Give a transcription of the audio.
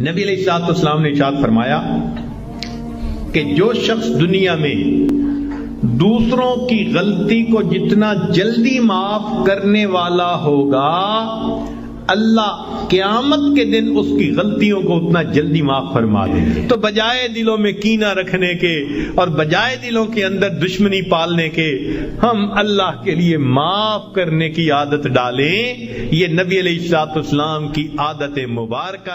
नबी इस्लाम ने इशाद फरमाया कि जो शख्स दुनिया में दूसरों की गलती को जितना जल्दी माफ़ करने वाला होगा, अल्लाह क्यामत के दिन उसकी गलतियों को उतना जल्दी माफ़ फरमा दे तो बजाय दिलों में कीना रखने के और बजाय दिलों के अंदर दुश्मनी पालने के, हम अल्लाह के लिए माफ़ करने की आदत डालें। ये नबी अलीसलाम की आदत मुबारक